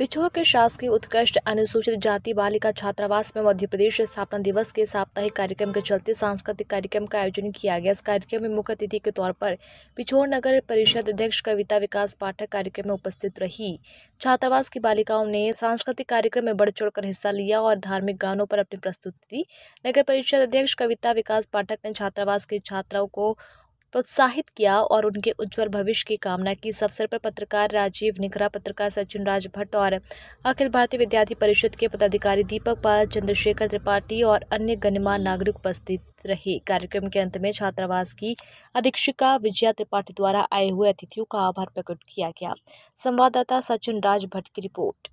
पिछोर के शासकीय उत्कृष्ट अनुसूचित जाति बालिका छात्रावास में मध्य प्रदेश स्थापना दिवस के साप्ताहिक कार्यक्रम के चलते सांस्कृतिक कार्यक्रम का आयोजन किया गया। इस कार्यक्रम में मुख्य अतिथि के तौर पर पिछोर नगर परिषद अध्यक्ष कविता विकास पाठक कार्यक्रम में उपस्थित रही। छात्रावास की बालिकाओं ने सांस्कृतिक कार्यक्रम में बढ़ चढ़कर हिस्सा लिया और धार्मिक गानों पर अपनी प्रस्तुति दी। नगर परिषद अध्यक्ष कविता विकास पाठक ने छात्रावास की छात्राओं को प्रोत्साहित किया और उनके उज्जवल भविष्य की कामना की। इस अवसर पर पत्रकार राजीव निखरा, पत्रकार सचिन राज भट्ट और अखिल भारतीय विद्यार्थी परिषद के पदाधिकारी दीपक पाल, चंद्रशेखर त्रिपाठी और अन्य गणमान्य नागरिक उपस्थित रहे। कार्यक्रम के अंत में छात्रावास की अधीक्षिका विजया त्रिपाठी द्वारा आए हुए अतिथियों का आभार प्रकट किया गया। संवाददाता सचिन राज भट्ट की रिपोर्ट।